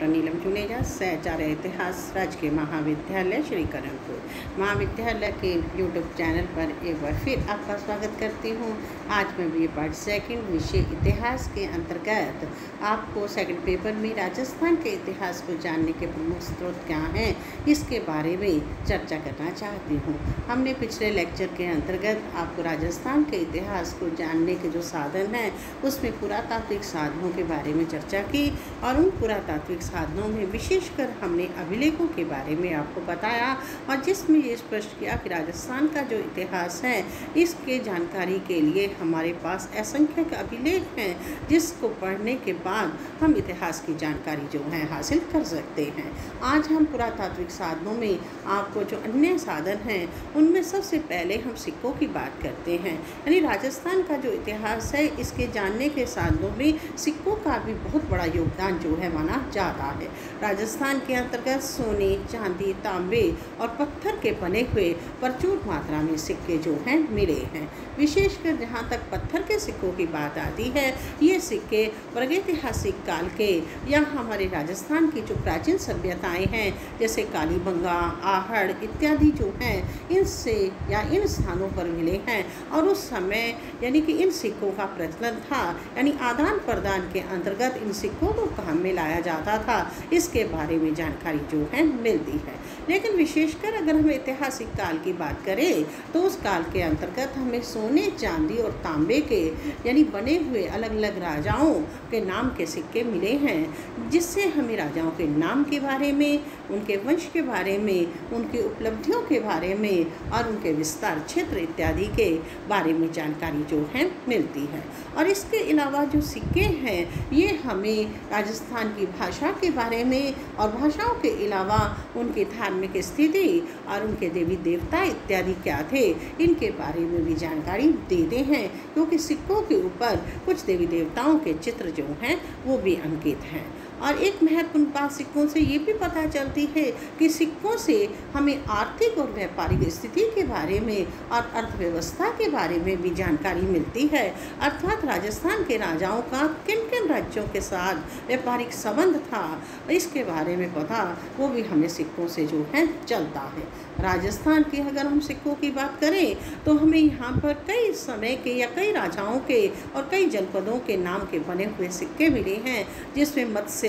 Doctor नीलम जुनेजा सहचार्य इतिहास राजकीय महाविद्यालय श्री करणपुर महाविद्यालय के यूट्यूब चैनल पर एक बार फिर आपका स्वागत करती हूँ। आज मैं बी पार्ट सेकंड विषय इतिहास के अंतर्गत आपको सेकंड पेपर में राजस्थान के इतिहास को जानने के प्रमुख स्रोत क्या हैं, इसके बारे में चर्चा करना चाहती हूँ। हमने पिछले लेक्चर के अंतर्गत आपको राजस्थान के इतिहास को जानने के जो साधन हैं, उसमें पुरातात्विक साधनों के बारे में चर्चा की और उन पुरातात्विक साधनों में विशेषकर हमने अभिलेखों के बारे में आपको बताया और जिसमें ये स्पष्ट किया कि राजस्थान का जो इतिहास है, इसके जानकारी के लिए हमारे पास असंख्यक अभिलेख हैं, जिसको पढ़ने के बाद हम इतिहास की जानकारी जो है हासिल कर सकते हैं। आज हम पुरातात्विक साधनों में आपको जो अन्य साधन हैं, उनमें सबसे पहले हम सिक्कों की बात करते हैं। यानी राजस्थान का जो इतिहास है, इसके जानने के साधनों में सिक्कों का भी बहुत बड़ा योगदान जो है माना जाता है। राजस्थान के अंतर्गत सोने, चांदी, तांबे और पत्थर के बने हुए प्रचुर मात्रा में सिक्के जो हैं, मिले हैं। विशेषकर जहाँ तक पत्थर के सिक्कों की बात आती है, ये सिक्के प्रागैतिहासिक काल के या हमारे राजस्थान की जो प्राचीन सभ्यताएँ हैं, जैसे कालीबंगा आहड़ इत्यादि जो हैं, इनसे या इन स्थानों पर मिले हैं और उस समय यानी कि इन सिक्कों का प्रचलन था, यानी आदान प्रदान के अंतर्गत इन सिक्कों को काम में लाया जाता था इसके बारे में जानकारी जो है मिलती है। लेकिन विशेषकर अगर हम ऐतिहासिक काल की बात करें तो उस काल के अंतर्गत हमें सोने, चांदी और तांबे के, यानी बने हुए अलग अलग राजाओं के नाम के सिक्के मिले हैं, जिससे हमें राजाओं के नाम के बारे में, उनके वंश के बारे में, उनकी उपलब्धियों के बारे में और उनके विस्तार क्षेत्र इत्यादि के बारे में जानकारी जो है मिलती है। और इसके अलावा जो सिक्के हैं, ये हमें राजस्थान की भाषा के बारे में और भाषाओं के अलावा उनकी धार्मिक स्थिति और उनके देवी देवता इत्यादि क्या थे, इनके बारे में भी जानकारी देते हैं। क्योंकि सिक्कों के ऊपर कुछ देवी देवताओं के चित्र जो हैं, वो भी अंकित हैं। और एक महत्वपूर्ण बात सिक्कों से ये भी पता चलती है कि सिक्कों से हमें आर्थिक और व्यापारिक स्थिति के बारे में और अर्थव्यवस्था के बारे में भी जानकारी मिलती है। अर्थात राजस्थान के राजाओं का किन किन राज्यों के साथ व्यापारिक संबंध था, इसके बारे में पता वो भी हमें सिक्कों से जो है चलता है। राजस्थान की अगर हम सिक्कों की बात करें तो हमें यहाँ पर कई समय के या कई राजाओं के और कई जनपदों के नाम के बने हुए सिक्के मिले हैं, जिसमें मत्स्य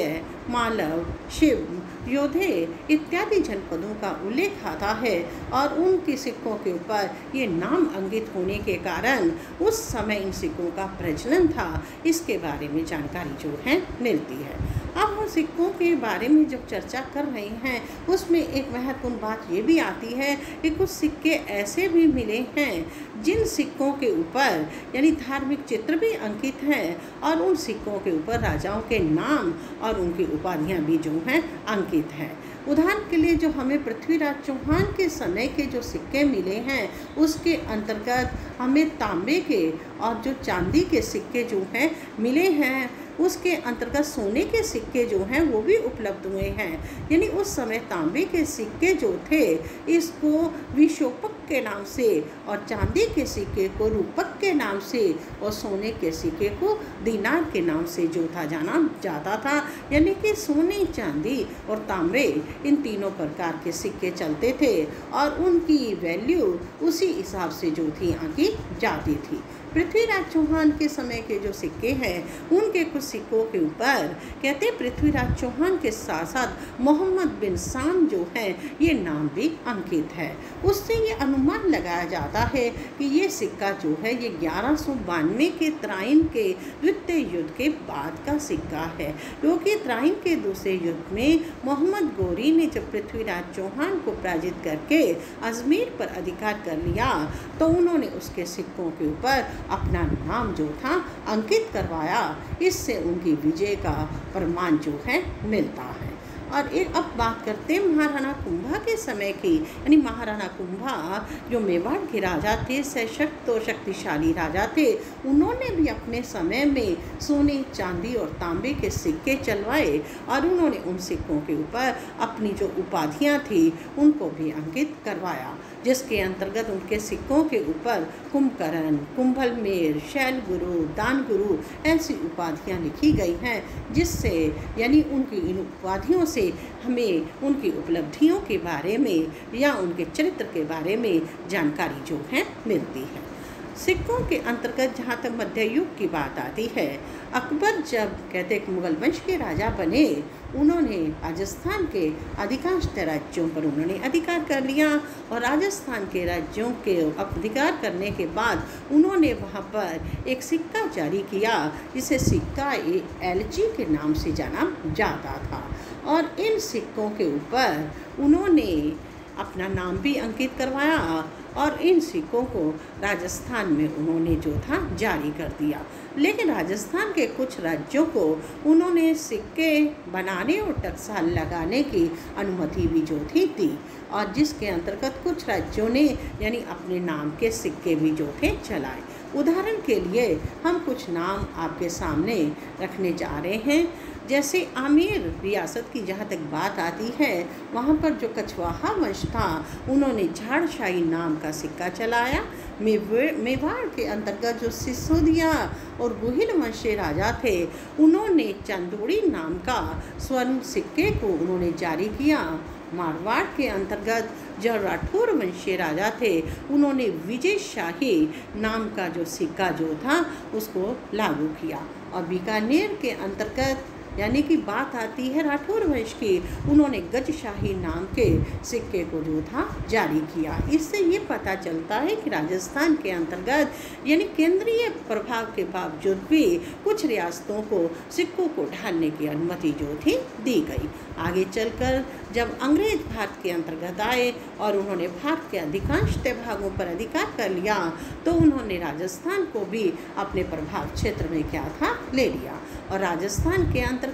मालव, शिव, योधे इत्यादि जनपदों का उल्लेख आता है और उनके सिक्कों के ऊपर ये नाम अंकित होने के कारण उस समय इन सिक्कों का प्रचलन था। इसके बारे में जानकारी जो है मिलती है। अब हम सिक्कों के बारे में जब चर्चा कर रहे हैं, उसमें एक महत्वपूर्ण बात ये भी आती है कि कुछ सिक्के ऐसे भी मिले हैं, जिन सिक्कों के ऊपर यानी धार्मिक चित्र भी अंकित हैं और उन सिक्कों के ऊपर राजाओं के नाम और उनकी उपाधियाँ भी जो हैं, अंकित हैं। उदाहरण के लिए जो हमें पृथ्वीराज चौहान के समय के जो सिक्के मिले हैं, उसके अंतर्गत हमें तांबे के और जो चांदी के सिक्के जो हैं, मिले हैं। उसके अंतर्गत सोने के सिक्के जो हैं वो भी उपलब्ध हुए हैं। यानी उस समय तांबे के सिक्के जो थे, इसको विशोपक के नाम से और चांदी के सिक्के को रूपक के नाम से और सोने के सिक्के को दीनार के नाम से जोता जाना जाता था। यानी कि सोने, चांदी और तांबे, इन तीनों प्रकार के सिक्के चलते थे और उनकी वैल्यू उसी हिसाब से जो थी आंकी जाती थी। पृथ्वीराज चौहान के समय के जो सिक्के हैं, उनके कुछ सिक्कों के ऊपर कहते हैं, पृथ्वीराज चौहान के साथ साथ मोहम्मद बिन साम जो है, ये नाम भी अंकित है। उससे ये अनुमान लगाया जाता है कि ये सिक्का जो है, ये ग्यारह सौ बानवे के त्राइन के द्वितीय युद्ध के बाद का सिक्का है। क्योंकि त्राइन के दूसरे युद्ध में मोहम्मद गोरी ने जब पृथ्वीराज चौहान को पराजित करके अजमेर पर अधिकार कर लिया तो उन्होंने उसके सिक्कों के ऊपर अपना नाम जो था अंकित करवाया। इससे उनकी विजय का प्रमाण जो है मिलता है। और एक अब बात करते हैं महाराणा कुंभा के समय की। यानी महाराणा कुंभा जो मेवाड़ के राजा थे, सशक्त और शक्तिशाली राजा थे, उन्होंने भी अपने समय में सोने, चांदी और तांबे के सिक्के चलवाए और उन्होंने उन सिक्कों के ऊपर अपनी जो उपाधियाँ थी, उनको भी अंकित करवाया। जिसके अंतर्गत उनके सिक्कों के ऊपर कुंभकर्ण कुंभल मेर शैल गुरु दान गुरु ऐसी उपाधियाँ लिखी गई हैं, जिससे, यानी उनकी इन उपाधियों से हमें उनकी उपलब्धियों के बारे में या उनके चरित्र के बारे में जानकारी जो है मिलती है। सिक्कों के अंतर्गत जहाँ तक मध्य युग की बात आती है, अकबर जब कहते मुगल वंश के राजा बने, उन्होंने राजस्थान के अधिकांश राज्यों पर उन्होंने अधिकार कर लिया और राजस्थान के राज्यों के अधिकार करने के बाद उन्होंने वहाँ पर एक सिक्का जारी किया, जिसे सिक्का एलजी के नाम से जाना जाता था। और इन सिक्कों के ऊपर उन्होंने अपना नाम भी अंकित करवाया और इन सिक्कों को राजस्थान में उन्होंने जो था जारी कर दिया। लेकिन राजस्थान के कुछ राज्यों को उन्होंने सिक्के बनाने और टकसाल लगाने की अनुमति भी जो थी दी और जिसके अंतर्गत कुछ राज्यों ने यानी अपने नाम के सिक्के भी जो थे चलाए। उदाहरण के लिए हम कुछ नाम आपके सामने रखने जा रहे हैं। जैसे आमिर रियासत की जहाँ तक बात आती है, वहाँ पर जो कछवाहा वंश था, उन्होंने झाड़शाही नाम का सिक्का चलाया। मेवाड़ के अंतर्गत जो सिसोदिया और गुहिल वंश राजा थे, उन्होंने चंदोड़ी नाम का स्वर्ण सिक्के को उन्होंने जारी किया। मारवाड़ के अंतर्गत जो राठौर वंशीय राजा थे, उन्होंने विजय शाही नाम का जो सिक्का जो था, उसको लागू किया। और बीकानेर के अंतर्गत यानी कि बात आती है राठौर वंश की। उन्होंने गजशाही नाम के सिक्के को जो था जारी किया। इससे ये पता चलता है कि राजस्थान के अंतर्गत, यानी केंद्रीय प्रभाव के बावजूद भी, कुछ रियासतों को सिक्कों को ढालने की अनुमति जो थी, दी गई। आगे चलकर, जब अंग्रेज़ भारत के अंतर्गत आए और उन्होंने भारत के अधिकांश भागों पर अधिकार कर लिया तो उन्होंने राजस्थान को भी अपने प्रभाव क्षेत्र में क्या था, ले लिया। और राजस्थान के अंतर्गत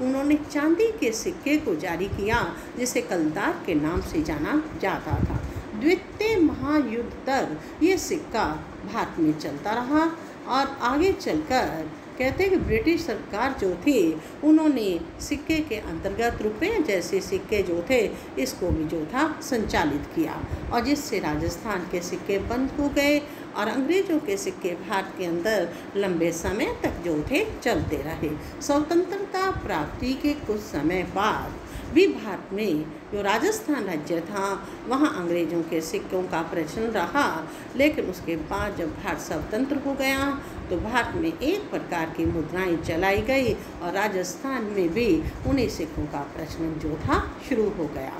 उन्होंने चांदी के सिक्के को जारी किया, जिसे कलदार के नाम से जाना जाता था। द्वितीय महायुद्ध तक ये सिक्का भारत में चलता रहा और आगे चलकर कहते हैं कि ब्रिटिश सरकार जो थी, उन्होंने सिक्के के अंतर्गत रुपये जैसे सिक्के जो थे, इसको भी जो था संचालित किया और जिससे राजस्थान के सिक्के बंद हो गए और अंग्रेज़ों के सिक्के भारत के अंदर लंबे समय तक जो थे, चलते रहे। स्वतंत्रता प्राप्ति के कुछ समय बाद भी भारत में जो राजस्थान राज्य था, वहाँ अंग्रेज़ों के सिक्कों का प्रचलन रहा। लेकिन उसके बाद जब भारत स्वतंत्र हो गया तो भारत में एक प्रकार की मुद्राएँ चलाई गई और राजस्थान में भी उन्हीं सिक्कों का प्रचलन जो था, शुरू हो गया।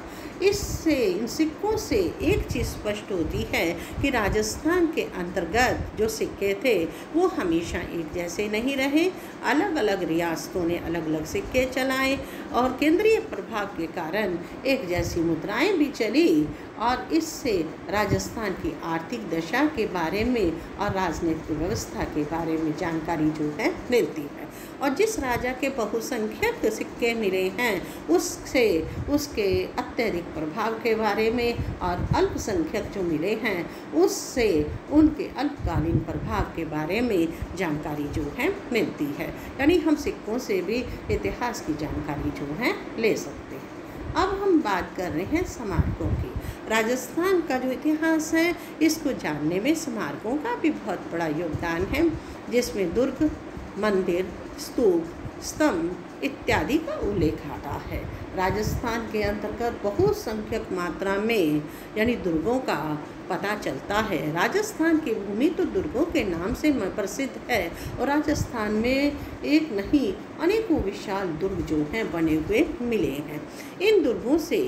इससे, इन सिक्कों से एक चीज़ स्पष्ट होती है कि राजस्थान के अंतर्गत जो सिक्के थे, वो हमेशा एक जैसे नहीं रहे। अलग अलग रियासतों ने अलग अलग सिक्के चलाए और केंद्रीय प्रभाव के कारण एक जैसी मुद्राएँ भी चली। और इससे राजस्थान की आर्थिक दशा के बारे में और राजनीतिक व्यवस्था के बारे में जानकारी जो है मिलती है। और जिस राजा के बहुसंख्यक सिक्के मिले हैं, उससे, उसके अत्यधिक प्रभाव के बारे में और अल्पसंख्यक जो मिले हैं, उससे उनके अल्पकालीन प्रभाव के बारे में जानकारी जो है मिलती है। यानी हम सिक्कों से भी इतिहास की जानकारी जो है ले सकते हैं। अब हम बात कर रहे हैं स्मारकों की। राजस्थान का जो इतिहास है, इसको जानने में स्मारकों का भी बहुत बड़ा योगदान है, जिसमें दुर्ग, मंदिर, स्तूप, स्तंभ इत्यादि का उल्लेख आता है। राजस्थान के अंतर्गत बहुत संख्यक मात्रा में, यानी दुर्गों का पता चलता है। राजस्थान की भूमि तो दुर्गों के नाम से प्रसिद्ध है और राजस्थान में एक नहीं, अनेकों विशाल दुर्ग जो हैं, बने हुए मिले हैं। इन दुर्गों से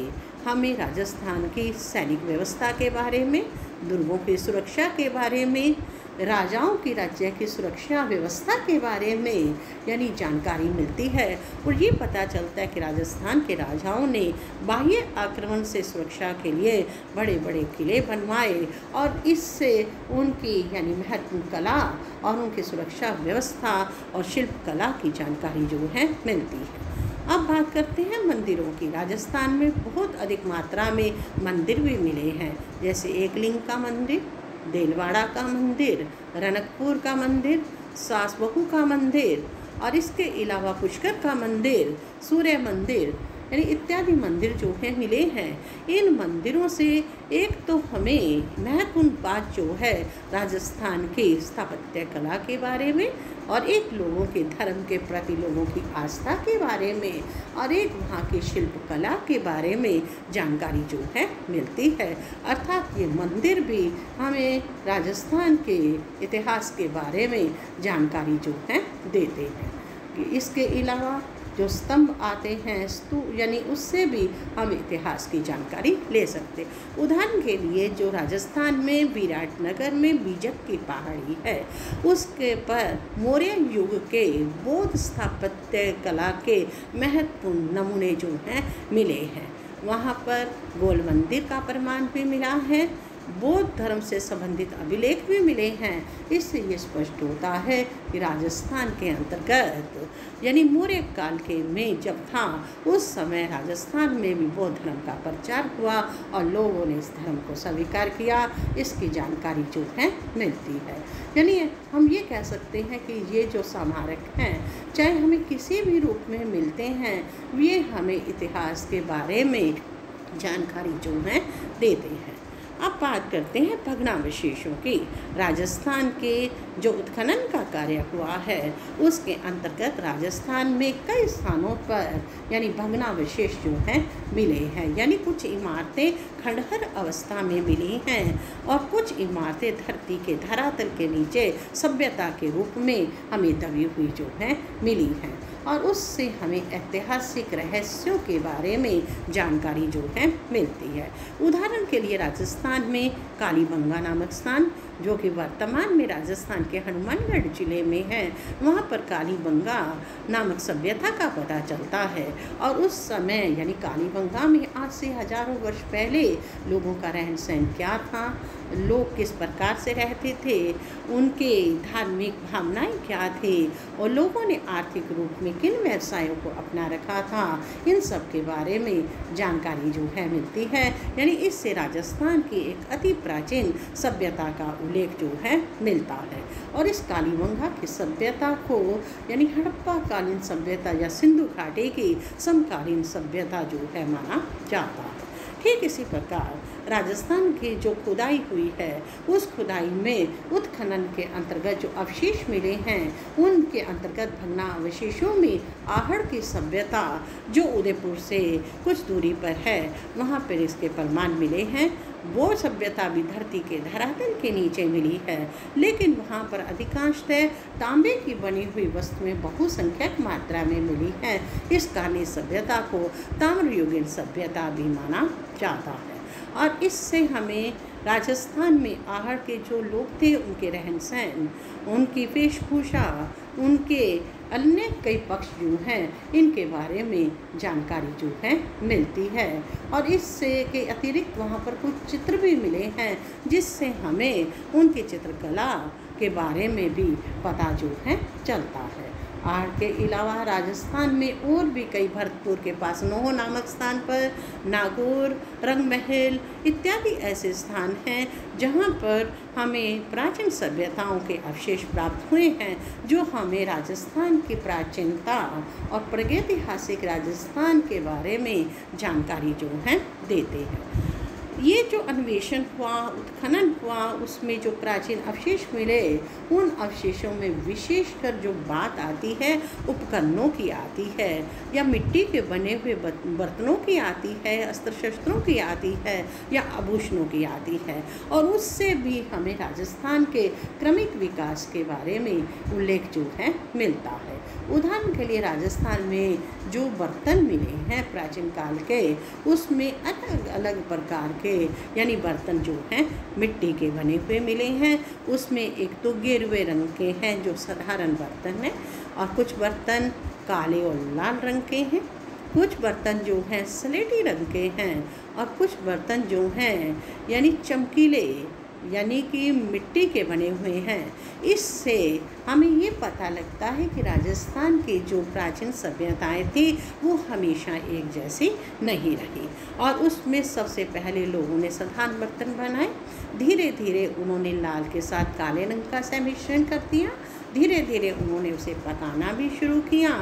हमें राजस्थान की सैनिक व्यवस्था के बारे में, दुर्गों की सुरक्षा के बारे में, राजाओं की राज्य की सुरक्षा व्यवस्था के बारे में यानी जानकारी मिलती है। और ये पता चलता है कि राजस्थान के राजाओं ने बाह्य आक्रमण से सुरक्षा के लिए बड़े बड़े किले बनवाए और इससे उनकी यानी महत्वपूर्ण कला और उनकी सुरक्षा व्यवस्था और शिल्प कला की जानकारी जो है मिलती है। अब बात करते हैं मंदिरों की। राजस्थान में बहुत अधिक मात्रा में मंदिर भी मिले हैं, जैसे एकलिंग का मंदिर, देलवाड़ा का मंदिर, रनकपुर का मंदिर सास बहू का मंदिर और इसके अलावा पुष्कर का मंदिर, सूर्य मंदिर यानी इत्यादि मंदिर जो हैं, मिले हैं। इन मंदिरों से एक तो हमें महत्वपूर्ण बात जो है, राजस्थान के स्थापत्य कला के बारे में और एक लोगों के धर्म के प्रति लोगों की आस्था के बारे में और एक वहाँ की शिल्प कला के बारे में जानकारी जो है, मिलती है। अर्थात ये मंदिर भी हमें राजस्थान के इतिहास के बारे में जानकारी जो है, देते हैं। इसके अलावा जो स्तंभ आते हैं, स्तू, यानी उससे भी हम इतिहास की जानकारी ले सकते उदाहरण के लिए, जो राजस्थान में विराटनगर में बीजक की पहाड़ी है, उसके पर मौर्य युग के बौद्ध स्थापत्य कला के महत्वपूर्ण नमूने जो हैं, मिले हैं। वहाँ पर गोल मंदिर का प्रमाण भी मिला है बौद्ध धर्म से संबंधित अभिलेख भी मिले हैं। इससे ये स्पष्ट होता है कि राजस्थान के अंतर्गत, यानी मौर्य काल के में जब था, उस समय राजस्थान में भी बौद्ध धर्म का प्रचार हुआ और लोगों ने इस धर्म को स्वीकार किया। इसकी जानकारी जो है, मिलती है। यानी हम ये कह सकते हैं कि ये जो स्मारक हैं, चाहे हमें किसी भी रूप में मिलते हैं, ये हमें इतिहास के बारे में जानकारी जो है, देते हैं। अब बात करते हैं भग्नावशेषों की। राजस्थान के जो उत्खनन का कार्य हुआ है, उसके अंतर्गत राजस्थान में कई स्थानों पर यानी भग्नावशेष जो हैं, मिले हैं। यानी कुछ इमारतें खंडहर अवस्था में मिली हैं और कुछ इमारतें धरती के धरातल के नीचे सभ्यता के रूप में हमें दबी हुई जो है, मिली हैं। और उससे हमें ऐतिहासिक रहस्यों के बारे में जानकारी जो है, मिलती है। उदाहरण के लिए राजस्थान में कालीबंगा नामक स्थान, जो कि वर्तमान में राजस्थान के हनुमानगढ़ ज़िले में है। वहाँ पर कालीबंगा नामक सभ्यता का पता चलता है और उस समय, यानी कालीबंगा में आज से हज़ारों वर्ष पहले लोगों का रहन सहन क्या था? लोग किस प्रकार से रहते थे, उनके धार्मिक भावनाएँ क्या थी और लोगों ने आर्थिक रूप में किन व्यवसायों को अपना रखा था, इन सब के बारे में जानकारी जो है मिलती है। यानी इससे राजस्थान की एक अति प्राचीन सभ्यता का उल्लेख जो है मिलता है। और इस कालीबंगा की सभ्यता को, यानी हड़प्पा कालीन सभ्यता या सिंधु घाटी की समकालीन सभ्यता जो है माना जाता है ठीक इसी प्रकार राजस्थान की जो खुदाई हुई है, उस खुदाई में उत्खनन के अंतर्गत जो अवशेष मिले हैं, उनके अंतर्गत भगना अवशेषों में आहड़ की सभ्यता जो उदयपुर से कुछ दूरी पर है, वहाँ पर इसके प्रमाण मिले हैं। वो सभ्यता भी धरती के धरातल के नीचे मिली है। लेकिन वहाँ पर अधिकांशतः तांबे की बनी हुई वस्तुएँ बहुसंख्यक मात्रा में मिली हैं। इस कारण सभ्यता को ताम्रयुगीन सभ्यता भी माना जाता है। और इससे हमें राजस्थान में आहड़ के जो लोग थे, उनके रहन सहन उनकी वेशभूषा, उनके अन्य कई पक्ष जो हैं, इनके बारे में जानकारी जो है, मिलती है। और इससे के अतिरिक्त वहाँ पर कुछ चित्र भी मिले हैं, जिससे हमें उनकी चित्रकला के बारे में भी पता जो है, चलता है। आर के अलावा राजस्थान में और भी कई भरतपुर के पास नोह नामक स्थान पर नागौर रंग महल इत्यादि ऐसे स्थान हैं जहाँ पर हमें प्राचीन सभ्यताओं के अवशेष प्राप्त हुए हैं, जो हमें राजस्थान की प्राचीनता और प्रगैतिहासिक राजस्थान के बारे में जानकारी जो है देते हैं। ये जो अन्वेषण हुआ, उत्खनन हुआ, उसमें जो प्राचीन अवशेष मिले, उन अवशेषों में विशेषकर जो बात आती है, उपकरणों की आती है, या मिट्टी के बने हुए बर्तनों की आती है अस्त्र शस्त्रों की आती है, या आभूषणों की आती है। और उससे भी हमें राजस्थान के क्रमिक विकास के बारे में उल्लेख जो है, मिलता है। उदाहरण के लिए राजस्थान में जो बर्तन मिले हैं प्राचीन काल के, उसमें अलग अलग प्रकार के, यानी बर्तन जो हैं, मिट्टी के बने हुए मिले हैं। उसमें एक तो गेरुए रंग के हैं, जो साधारण बर्तन हैं, और कुछ बर्तन काले और लाल रंग के हैं। कुछ बर्तन जो हैं, स्लेटी रंग के हैं, और कुछ बर्तन जो हैं, यानी चमकीले यानी कि मिट्टी के बने हुए हैं। इससे हमें ये पता लगता है कि राजस्थान की जो प्राचीन सभ्यताएँ थी, वो हमेशा एक जैसी नहीं रही। और उसमें सबसे पहले लोगों ने साधारण बर्तन बनाए। धीरे धीरे उन्होंने लाल के साथ काले रंग का सम्मिश्रण कर दिया। धीरे धीरे उन्होंने उसे पकाना भी शुरू किया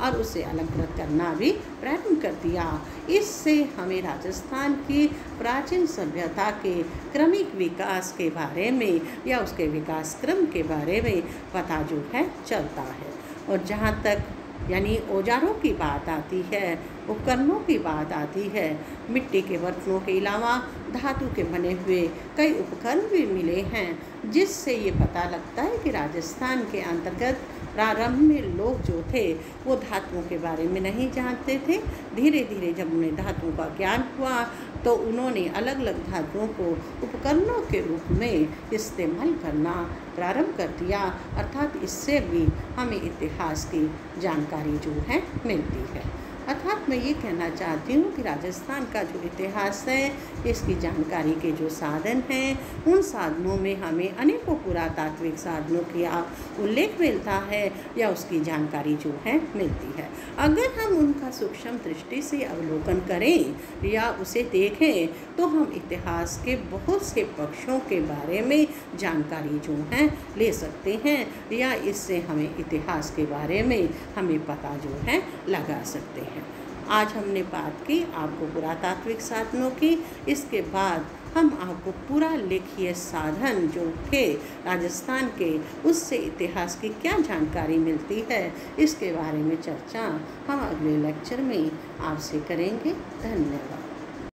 और उसे अलंकृत करना भी प्रारंभ कर दिया। इससे हमें राजस्थान की प्राचीन सभ्यता के क्रमिक विकास के बारे में या उसके विकास क्रम के बारे में पता जो है, चलता है। और जहाँ तक यानी औजारों की बात आती है उपकरणों की बात आती है। मिट्टी के बर्तनों के अलावा धातु के बने हुए कई उपकरण भी मिले हैं, जिससे ये पता लगता है कि राजस्थान के अंतर्गत प्रारंभ में लोग जो थे, वो धातुओं के बारे में नहीं जानते थे। धीरे धीरे जब उन्हें धातुओं का ज्ञान हुआ तो उन्होंने अलग अलग धातुओं को उपकरणों के रूप में इस्तेमाल करना प्रारंभ कर दिया। अर्थात इससे भी हमें इतिहास की जानकारी जो है मिलती है। अर्थात मैं ये कहना चाहती हूँ कि राजस्थान का जो इतिहास है, इसकी जानकारी के जो साधन हैं, उन साधनों में हमें अनेकों पुरातात्विक साधनों का उल्लेख मिलता है या उसकी जानकारी जो है मिलती है। अगर हम उनका सूक्ष्म दृष्टि से अवलोकन करें या उसे देखें तो हम इतिहास के बहुत से पक्षों के बारे में जानकारी जो है ले सकते हैं या इससे हमें इतिहास के बारे में हमें पता जो है लगा सकते हैं। आज हमने बात की आपको पुरातात्विक साधनों की। इसके बाद हम आपको पूरा लेखीय साधन जो थे राजस्थान के, उससे इतिहास की क्या जानकारी मिलती है, इसके बारे में चर्चा हम अगले लेक्चर में आपसे करेंगे। धन्यवाद।